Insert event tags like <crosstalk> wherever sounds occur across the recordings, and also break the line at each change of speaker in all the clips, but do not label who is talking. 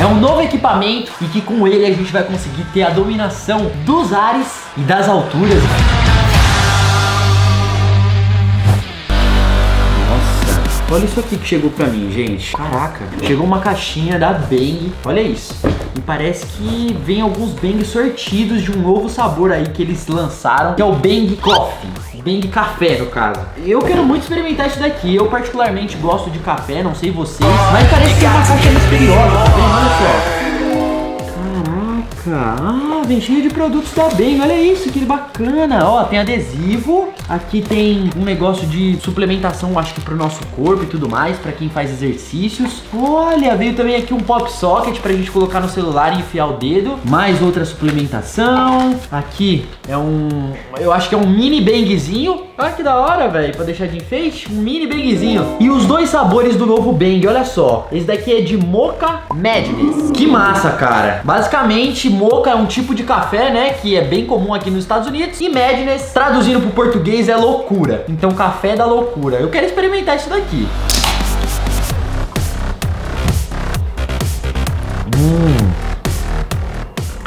É um novo equipamento e que com ele a gente vai conseguir ter a dominação dos ares e das alturas. Olha isso aqui que chegou pra mim, gente. Caraca, chegou uma caixinha da Bang. Olha isso. E parece que vem alguns Bang sortidos de um novo sabor aí que eles lançaram, que é o Bang Coffee. Bang Café, no caso. Eu quero muito experimentar isso daqui. Eu particularmente gosto de café, não sei vocês. Mas parece que é uma caixa misteriosa, tá vendo? Olha só. Ah, vem cheio de produtos da Bang, olha isso, que bacana. Ó, tem adesivo, aqui tem um negócio de suplementação, acho que pro nosso corpo e tudo mais, pra quem faz exercícios. Olha, veio também aqui um pop socket pra gente colocar no celular e enfiar o dedo. Mais outra suplementação. Aqui é um, eu acho que é um mini Bangzinho. Olha que da hora, velho, pra deixar de enfeite, um mini Bangzinho. E os dois sabores do novo Bang, olha só. Esse daqui é de Mocha Madness. Que massa, cara. Basicamente, Mocha é um tipo de café, né, que é bem comum aqui nos Estados Unidos. E Madness, traduzindo pro português, é loucura. Então, café da loucura. Eu quero experimentar isso daqui. Hum.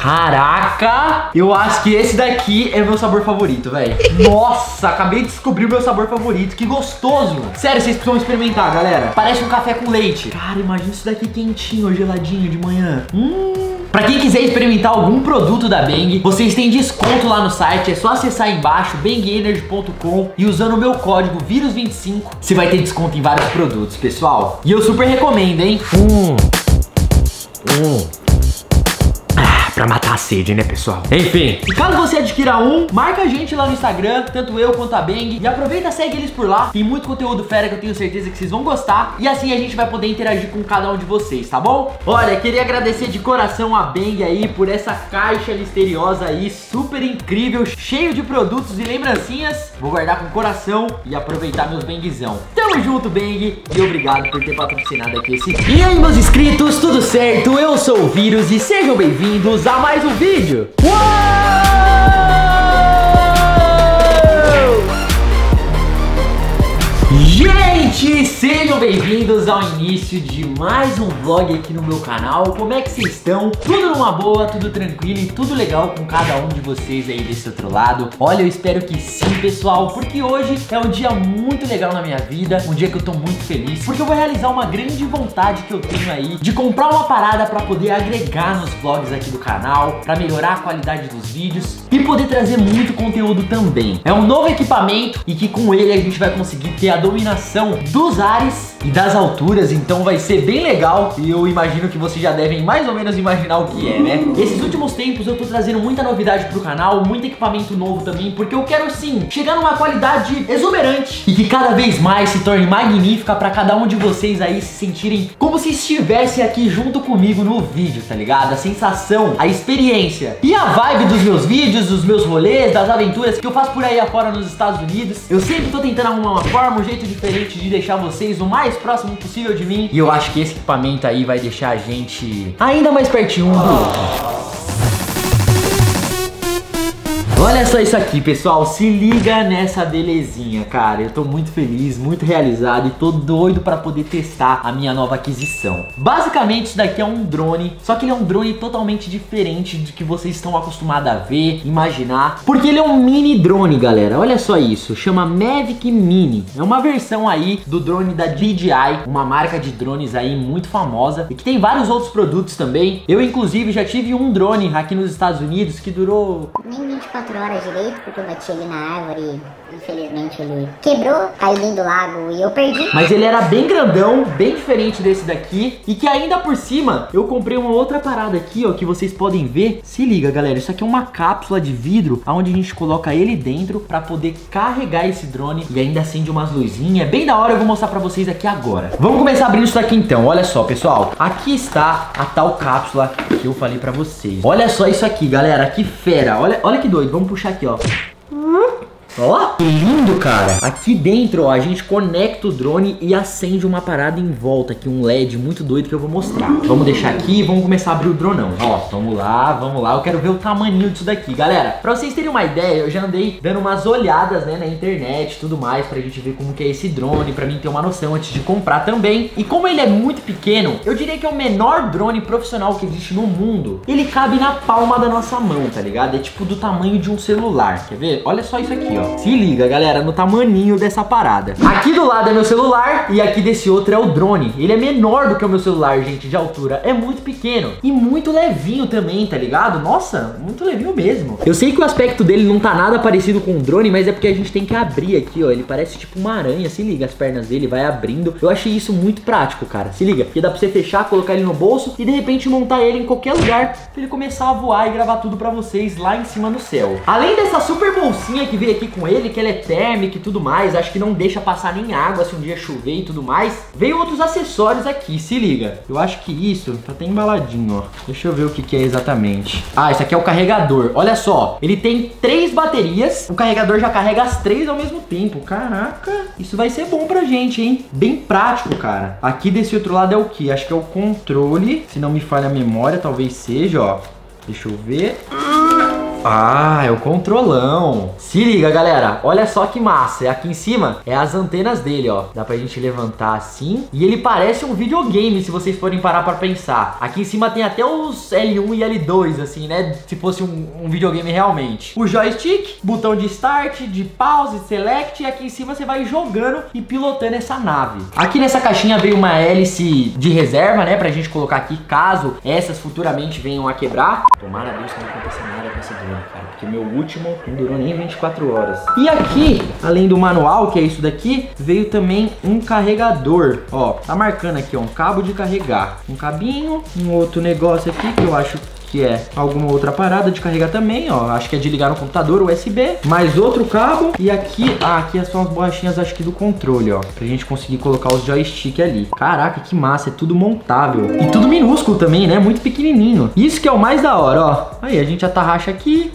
Caraca! Eu acho que esse daqui é o meu sabor favorito, velho. <laughs> Nossa, acabei de descobrir o meu sabor favorito. Que gostoso! Sério, vocês precisam experimentar, galera. Parece um café com leite. Cara, imagina isso daqui quentinho geladinho de manhã. Hum... Pra quem quiser experimentar algum produto da Bang, vocês têm desconto lá no site, é só acessar aí embaixo, bangenergy.com e usando o meu código VIRUS25, você vai ter desconto em vários produtos, pessoal. E eu super recomendo, hein? Hum. Hum pra matar a sede, né, pessoal? Enfim, caso você adquira um, marca a gente lá no Instagram, tanto eu quanto a Bang, e aproveita segue eles por lá. Tem muito conteúdo fera que eu tenho certeza que vocês vão gostar, e assim a gente vai poder interagir com cada um de vocês, tá bom? Olha, queria agradecer de coração a Bang aí por essa caixa misteriosa aí, super incrível, cheio de produtos e lembrancinhas. Vou guardar com coração e aproveitar meus Bangzão. Tamo junto, Bang, e obrigado por ter patrocinado aqui esse... E aí, meus inscritos, tudo certo? Eu sou o Vírus e sejam bem-vindos a mais um vídeo. Uou! Bem-vindos ao início de mais um vlog aqui no meu canal. Como é que vocês estão? Tudo numa boa, tudo tranquilo e tudo legal com cada um de vocês aí desse outro lado. Olha, eu espero que sim, pessoal, porque hoje é um dia muito legal na minha vida, um dia que eu tô muito feliz, porque eu vou realizar uma grande vontade que eu tenho aí de comprar uma parada para poder agregar nos vlogs aqui do canal, para melhorar a qualidade dos vídeos e poder trazer muito conteúdo também. É um novo equipamento e que com ele a gente vai conseguir ter a dominação dos ares e das alturas, então vai ser bem legal e eu imagino que vocês já devem mais ou menos imaginar o que é, né? Esses últimos tempos eu tô trazendo muita novidade pro canal, muito equipamento novo também, porque eu quero sim chegar numa qualidade exuberante e que cada vez mais se torne magnífica para cada um de vocês aí se sentirem como se estivesse aqui junto comigo no vídeo, tá ligado? A sensação, a experiência e a vibe dos meus vídeos, dos meus rolês, das aventuras que eu faço por aí afora nos Estados Unidos. Eu sempre tô tentando arrumar uma forma, um jeito diferente de deixar vocês o mais próximo possível de mim. E eu acho que esse equipamento aí vai deixar a gente ainda mais pertinho um do outro. Olha só isso aqui, pessoal. Se liga nessa belezinha, cara. Eu tô muito feliz, muito realizado e tô doido para poder testar a minha nova aquisição. Basicamente, isso daqui é um drone, só que ele é um drone totalmente diferente do que vocês estão acostumados a ver, imaginar. Porque ele é um mini drone, galera. Olha só isso. Chama Mavic Mini. É uma versão aí do drone da DJI, uma marca de drones aí muito famosa e que tem vários outros produtos também. Eu, inclusive, já tive um drone aqui nos Estados Unidos que durou...
Nem 24 quatro horas direito, porque eu bati ele na árvore. Infelizmente ele quebrou, caiu dentro do lago e eu perdi.
Mas ele era bem grandão, bem diferente desse daqui. E que ainda por cima, eu comprei uma outra parada aqui, ó, que vocês podem ver. Se liga, galera, isso aqui é uma cápsula de vidro, onde a gente coloca ele dentro pra poder carregar esse drone. E ainda acende umas luzinhas. É bem da hora, eu vou mostrar pra vocês aqui agora. Vamos começar abrindo isso daqui então. Olha só, pessoal. Aqui está a tal cápsula que eu falei pra vocês. Olha só isso aqui, galera. Que fera. Olha, olha que doido. Vamos puxar aqui, ó. Ó, que lindo, cara. Aqui dentro, ó, a gente conecta o drone e acende uma parada em volta aqui, um LED muito doido que eu vou mostrar. Vamos deixar aqui e vamos começar a abrir o dronão. Ó, vamos lá, vamos lá. Eu quero ver o tamanho disso daqui. Galera, pra vocês terem uma ideia, eu já andei dando umas olhadas, né, na internet e tudo mais, pra gente ver como que é esse drone, pra mim ter uma noção antes de comprar também. E como ele é muito pequeno, eu diria que é o menor drone profissional que existe no mundo. Ele cabe na palma da nossa mão, tá ligado? É tipo do tamanho de um celular. Quer ver? Olha só isso aqui, ó. Se liga, galera, no tamaninho dessa parada. Aqui do lado é meu celular e aqui desse outro é o drone. Ele é menor do que o meu celular, gente, de altura. É muito pequeno e muito levinho também, tá ligado? Nossa, muito levinho mesmo. Eu sei que o aspecto dele não tá nada parecido com um drone, mas é porque a gente tem que abrir aqui, ó. Ele parece tipo uma aranha. Se liga, as pernas dele vai abrindo. Eu achei isso muito prático, cara. Se liga, que dá pra você fechar, colocar ele no bolso e de repente montar ele em qualquer lugar pra ele começar a voar e gravar tudo pra vocês lá em cima no céu. Além dessa super bolsinha que veio aqui com ele, que ela é térmica e tudo mais, acho que não deixa passar nem água se um dia chover e tudo mais. Veio outros acessórios aqui, se liga. Eu acho que isso tá até embaladinho, ó. Deixa eu ver o que que é exatamente. Ah, esse aqui é o carregador. Olha só, ele tem três baterias. O carregador já carrega as três ao mesmo tempo. Caraca, isso vai ser bom pra gente, hein? Bem prático, cara. Aqui desse outro lado é o que? Acho que é o controle. Se não me falha a memória, talvez seja, ó. Deixa eu ver. Ah, é o controlão. Se liga, galera. Olha só que massa. Aqui em cima é as antenas dele, ó. Dá pra gente levantar assim. E ele parece um videogame, se vocês forem parar pra pensar. Aqui em cima tem até os L1 e L2, assim, né? Se fosse um, um videogame realmente. O joystick, botão de start, de pause, select. E aqui em cima você vai jogando e pilotando essa nave. Aqui nessa caixinha veio uma hélice de reserva, né? Pra gente colocar aqui caso essas futuramente venham a quebrar. Tomara Deus que não aconteça nada com essa drone, cara. Porque meu último não durou nem 24 horas. E aqui, além do manual, que é isso daqui, veio também um carregador. Ó, tá marcando aqui, ó, um cabo de carregar. Um cabinho, um outro negócio aqui que eu acho que é alguma outra parada de carregar também, ó. Acho que é de ligar no computador, USB. Mais outro cabo. E aqui, ah, aqui são as borrachinhas, acho que do controle, ó. Pra gente conseguir colocar os joystick ali. Caraca, que massa, é tudo montável. E tudo minúsculo também, né? Muito pequenininho. Isso que é o mais da hora, ó. Aí, a gente atarracha aqui,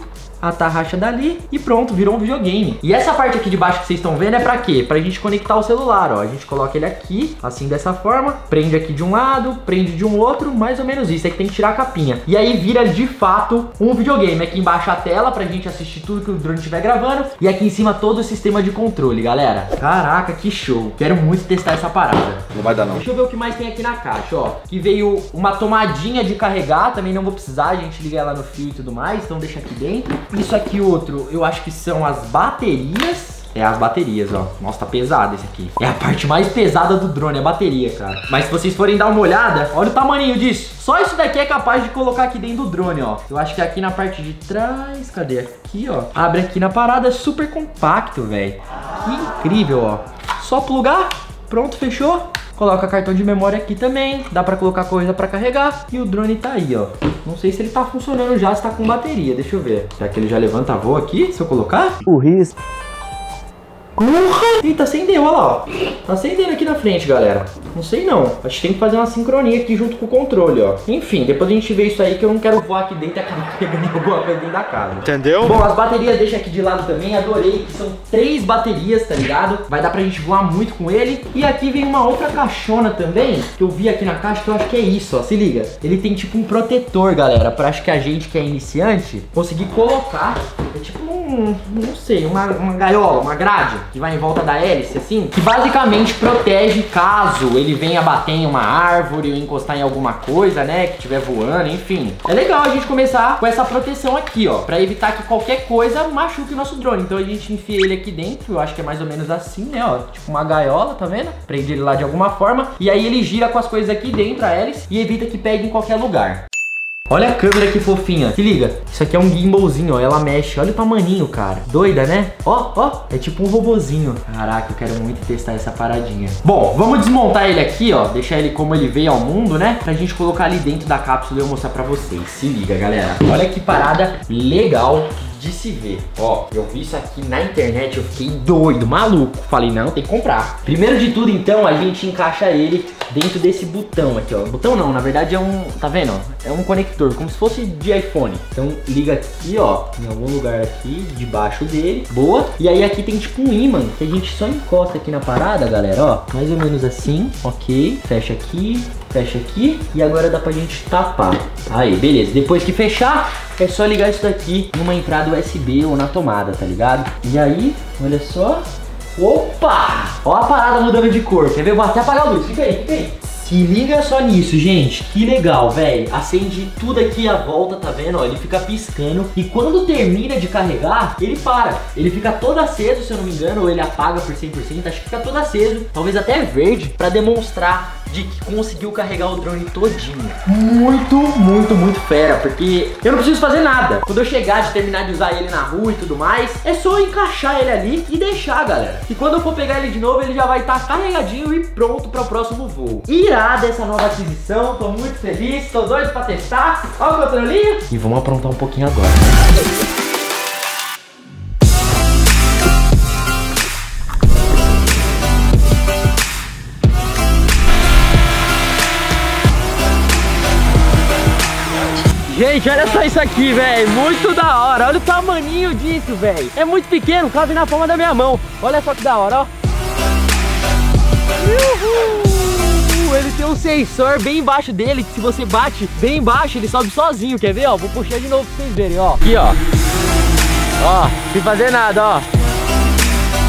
a tarraxa dali e pronto, virou um videogame. E essa parte aqui de baixo que vocês estão vendo é pra quê? Pra gente conectar o celular, ó. A gente coloca ele aqui, assim dessa forma, prende aqui de um lado, prende de um outro, mais ou menos isso. É que tem que tirar a capinha. E aí vira de fato um videogame. Aqui embaixo a tela pra gente assistir tudo que o drone estiver gravando e aqui em cima todo o sistema de controle, galera. Caraca, que show. Quero muito testar essa parada.
Não vai dar não.
Deixa eu ver o que mais tem aqui na caixa, ó. Que veio uma tomadinha de carregar, também não vou precisar, a gente liga ela no fio e tudo mais, então deixa aqui dentro. Isso aqui outro, eu acho que são as baterias. É as baterias, ó. Nossa, tá pesado esse aqui. É a parte mais pesada do drone, é a bateria, cara. Mas se vocês forem dar uma olhada, olha o tamanho disso. Só isso daqui é capaz de colocar aqui dentro do drone, ó. Eu acho que aqui na parte de trás, cadê? Aqui, ó. Abre aqui na parada, é super compacto, velho. Que incrível, ó. Só plugar, pronto, fechou. Coloca cartão de memória aqui também, dá pra colocar coisa pra carregar e o drone tá aí, ó. Não sei se ele tá funcionando já, se tá com bateria, deixa eu ver. Será que ele já levanta voo aqui, se eu colocar?
O risco.
Porra! Eita, acendeu, olha lá, ó. Tá acendendo aqui na frente, galera. Não sei não. Acho que tem que fazer uma sincronia aqui junto com o controle, ó. Enfim, depois a gente vê isso aí que eu não quero voar aqui dentro e acabar <laughs> pegando alguma coisa dentro da casa.
Entendeu?
Bom, as baterias deixa aqui de lado também, adorei que são três baterias, tá ligado? Vai dar pra gente voar muito com ele. E aqui vem uma outra caixona também, que eu vi aqui na caixa, que eu acho que é isso, ó, se liga. Ele tem tipo um protetor, galera, pra acho que a gente que é iniciante conseguir colocar. É tipo um, não sei, uma, uma gaiola, uma grade que vai em volta da hélice, assim, que basicamente protege caso ele venha bater em uma árvore ou encostar em alguma coisa, né, que estiver voando, enfim. É legal a gente começar com essa proteção aqui, ó, pra evitar que qualquer coisa machuque o nosso drone. Então a gente enfia ele aqui dentro, eu acho que é mais ou menos assim, né, ó, tipo uma gaiola, tá vendo? Prende ele lá de alguma forma e aí ele gira com as coisas aqui dentro, a hélice, e evita que pegue em qualquer lugar. Olha a câmera que fofinha. Se liga. Isso aqui é um gimbalzinho, ó. Ela mexe. Olha o tamaninho, cara. Doida, né? Ó, ó. É tipo um robozinho. Caraca, eu quero muito testar essa paradinha. Bom, vamos desmontar ele aqui, ó. Deixar ele como ele veio ao mundo, né? Pra gente colocar ali dentro da cápsula e eu mostrar pra vocês. Se liga, galera. Olha que parada legal de se ver. Ó, eu vi isso aqui na internet, eu fiquei doido, maluco. Falei, não, tem que comprar. Primeiro de tudo, então, a gente encaixa ele dentro desse botão aqui, ó. Botão não, na verdade é um, tá vendo? É um conector, como se fosse de iPhone. Então liga aqui, ó, em algum lugar aqui, debaixo dele. Boa. E aí aqui tem tipo um ímã que a gente só encosta aqui na parada, galera, ó. Mais ou menos assim, ok. Fecha aqui, fecha aqui e agora dá pra gente tapar. Aí, beleza. Depois que fechar, é só ligar isso daqui numa entrada USB ou na tomada, tá ligado? E aí, olha só. Opa! Ó a parada mudando de cor. Quer ver? Vou até apagar a luz. Fica aí, fica aí. Se liga só nisso, gente. Que legal, velho. Acende tudo aqui à volta, tá vendo? Ó, ele fica piscando. E quando termina de carregar, ele para. Ele fica todo aceso, se eu não me engano, ou ele apaga por 100%. Acho que fica todo aceso, talvez até verde, para demonstrar de que conseguiu carregar o drone todinho. Muito, muito, muito fera, porque eu não preciso fazer nada. Quando eu chegar de terminar de usar ele na rua e tudo mais, é só encaixar ele ali e deixar, galera. E quando eu for pegar ele de novo, ele já vai estar tá carregadinho e pronto para o próximo voo. Irada essa nova aquisição, tô muito feliz, tô doido para testar. Olha o controlinho. E vamos aprontar um pouquinho agora. Gente, olha só isso aqui, velho. Muito da hora. Olha o tamaninho disso, velho. É muito pequeno, cabe na palma da minha mão. Olha só que da hora, ó. Uhul. Ele tem um sensor bem embaixo dele, que se você bate bem embaixo, ele sobe sozinho. Quer ver, ó? Vou puxar de novo pra vocês verem, ó. Aqui, ó. Ó, sem fazer nada, ó.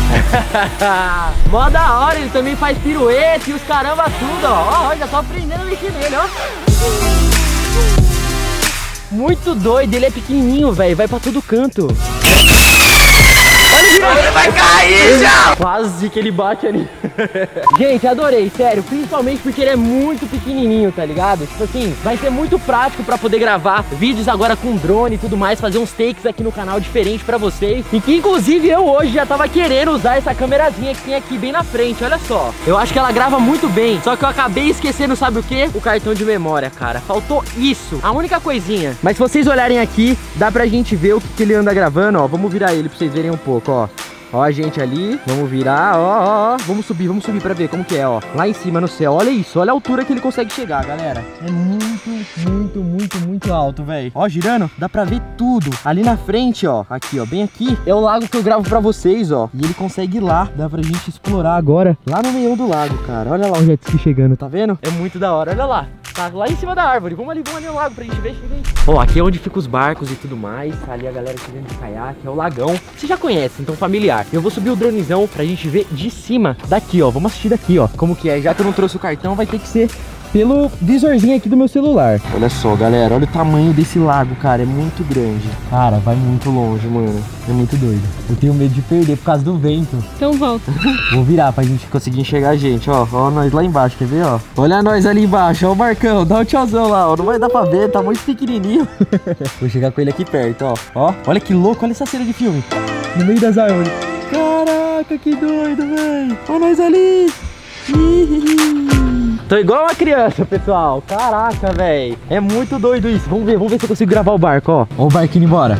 <laughs> Mó da hora, ele também faz pirueta e os caramba tudo, ó. Ó, já tô aprendendo a mexer nele, ó. Muito doido, ele é pequenininho, velho, vai pra todo canto. Ele vai cair já! Quase que ele bate ali. <laughs> Gente, adorei, sério. Principalmente porque ele é muito pequenininho, tá ligado? Tipo assim, vai ser muito prático pra poder gravar vídeos agora com drone e tudo mais, fazer uns takes aqui no canal diferente pra vocês. E que inclusive eu hoje já tava querendo usar essa câmerazinha que tem aqui bem na frente, olha só. Eu acho que ela grava muito bem, só que eu acabei esquecendo, sabe o que? O cartão de memória, cara. Faltou isso, a única coisinha. Mas se vocês olharem aqui, dá pra gente ver o que, que ele anda gravando, ó. Vamos virar ele pra vocês verem um pouco, ó. Ó a gente ali, vamos virar, ó, ó, ó, vamos subir, vamos subir pra ver como que é, ó Lá em cima no céu, olha isso, olha a altura que ele consegue chegar, galera É muito, muito, muito, muito alto, velho Ó, girando, dá pra ver tudo Ali na frente, ó, aqui, ó, bem aqui É o lago que eu gravo pra vocês, ó E ele consegue ir lá, dá pra gente explorar agora Lá no meio do lago, cara, olha lá o jet ski chegando, tá vendo? É muito da hora, olha lá Tá lá em cima da árvore. Vamos ali, vamos ali no lago pra gente ver. Chega aí. Ó, aqui é onde ficam os barcos e tudo mais. Ali a galera chegando de caiaque, é o lagão. Você já conhece, então familiar. Eu vou subir o dronezão pra gente ver de cima daqui, ó. Vamos assistir daqui, ó. Como que é. Já que eu não trouxe o cartão, vai ter que ser pelo visorzinho aqui do meu celular. Olha só, galera, olha o tamanho desse lago, cara, é muito grande. Cara, vai muito longe, mano. É muito doido. Eu tenho medo de perder por causa do vento.
Então volta. <laughs>
Vou virar pra gente conseguir enxergar a gente, ó. Ó nós lá embaixo, quer ver, ó? Olha nós ali embaixo, ó o Marcão, dá um tchauzão lá, ó. Não vai dar pra ver, tá muito pequenininho. <laughs> Vou chegar com ele aqui perto, ó. Ó, olha que louco, olha essa cena de filme. No meio das árvores. Caraca, que doido, velho. Olha nós ali. Tô igual uma criança, pessoal. Caraca, velho. É muito doido isso. Vamos ver, vamos ver se eu consigo gravar o barco, ó. Ó o barco indo embora.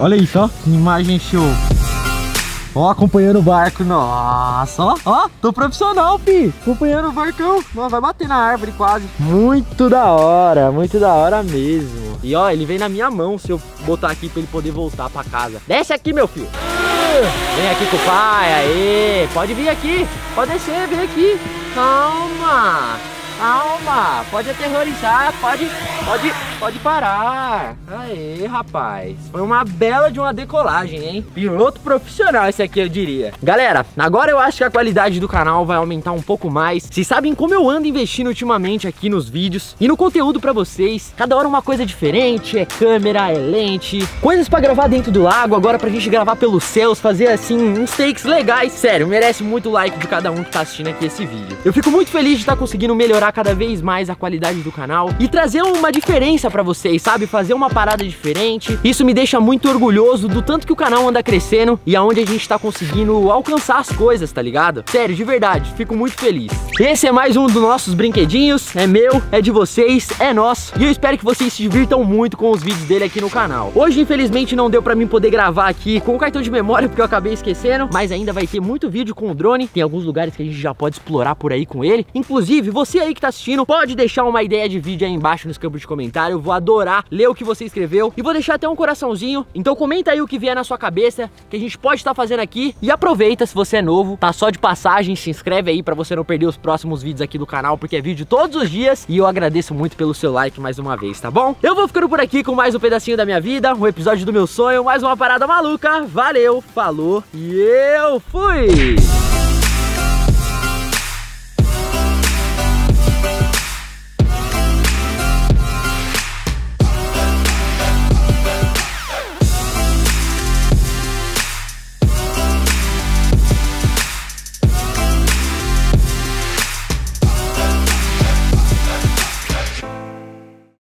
Olha isso, ó. Que imagem show. Ó, acompanhando o barco. Nossa, ó, ó. Tô profissional, fi. Acompanhando o barcão. Nossa, vai bater na árvore quase. Muito da hora, muito da hora mesmo. E ó, ele vem na minha mão se eu botar aqui pra ele poder voltar pra casa. Desce aqui, meu filho. Vem aqui com o pai, aí. Pode vir aqui. Pode descer, vem aqui. Calma. Calma, pode aterrorizar, pode, pode, pode parar. Aê, rapaz. Foi uma bela de uma decolagem, hein? Piloto profissional esse aqui, eu diria. Galera, agora eu acho que a qualidade do canal vai aumentar um pouco mais. Vocês sabem como eu ando investindo ultimamente aqui nos vídeos e no conteúdo pra vocês. Cada hora uma coisa diferente, é câmera, é lente, coisas pra gravar dentro do lago, agora pra gente gravar pelos céus, fazer assim, uns takes legais. Sério, merece muito like de cada um que tá assistindo aqui esse vídeo. Eu fico muito feliz de estar tá conseguindo melhorar cada vez mais a qualidade do canal e trazer uma diferença experiência pra vocês, sabe? Fazer uma parada diferente. Isso me deixa muito orgulhoso do tanto que o canal anda crescendo e aonde a gente tá conseguindo alcançar as coisas, tá ligado? Sério, de verdade, fico muito feliz. Esse é mais um dos nossos brinquedinhos, é meu, é de vocês, é nosso. E eu espero que vocês se divirtam muito com os vídeos dele aqui no canal. Hoje, infelizmente, não deu pra mim poder gravar aqui com o cartão de memória porque eu acabei esquecendo, mas ainda vai ter muito vídeo com o drone. Tem alguns lugares que a gente já pode explorar por aí com ele. Inclusive, você aí que tá assistindo, pode deixar uma ideia de vídeo aí embaixo nos campos de comentário. Eu vou adorar ler o que você escreveu e vou deixar até um coraçãozinho. Então comenta aí o que vier na sua cabeça que a gente pode estar fazendo aqui e aproveita se você é novo, tá só de passagem, se inscreve aí para você não perder os próximos vídeos aqui do canal, porque é vídeo todos os dias e eu agradeço muito pelo seu like mais uma vez, tá bom? Eu vou ficando por aqui com mais um pedacinho da minha vida, um episódio do meu sonho, mais uma parada maluca. Valeu, falou e eu fui!